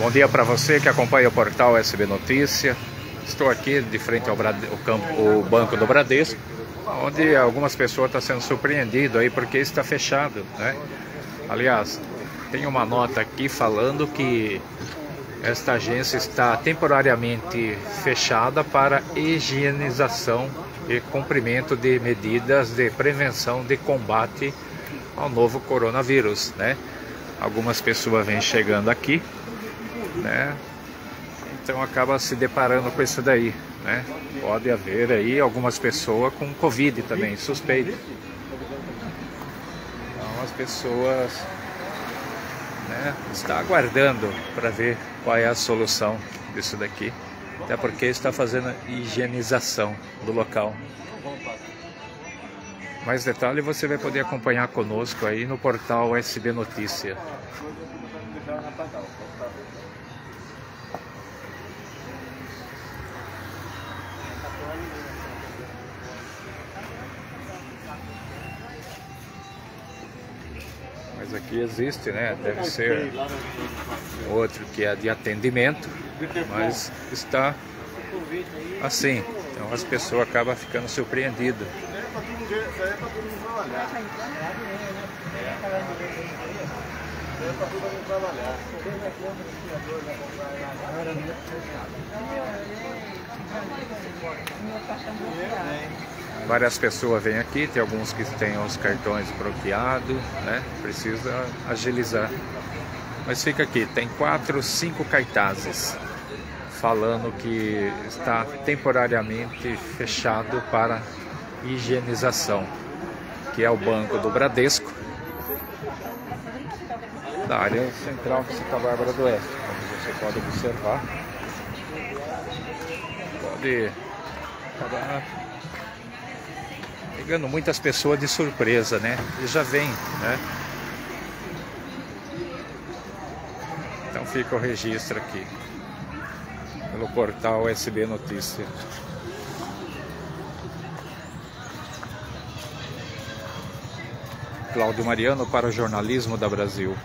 Bom dia para você que acompanha o portal SB Notícia. Estou aqui de frente ao Brade... o campo... o Banco do Bradesco, onde algumas pessoas estão sendo surpreendidas aí porque está fechado, né? Aliás, tem uma nota aqui falando que esta agência está temporariamente fechada para higienização e cumprimento de medidas de prevenção de combate ao novo coronavírus, né? Algumas pessoas vêm chegando aqui né? Então acaba se deparando com isso daí, né? Pode haver aí algumas pessoas com Covid também, suspeito. Então as pessoas né, está aguardando para ver qual é a solução disso daqui. Até porque está fazendo higienização do local. Mais detalhe você vai poder acompanhar conosco aí no portal SB Notícia. Aqui existe, né? Deve ser outro que é de atendimento, mas está assim. Então as pessoas acabam ficando surpreendidas. Várias pessoas vêm aqui, tem alguns que têm os cartões bloqueados, né? Precisa agilizar. Mas fica aqui, tem quatro, cinco cartazes falando que está temporariamente fechado para higienização, que é o Banco do Bradesco, da área central de Santa Bárbara do Oeste, como você pode observar. Pode pegando muitas pessoas de surpresa, né? E já vem, né? Então fica o registro aqui pelo portal SB Notícia. Cláudio Mariano para o Jornalismo da Brasil.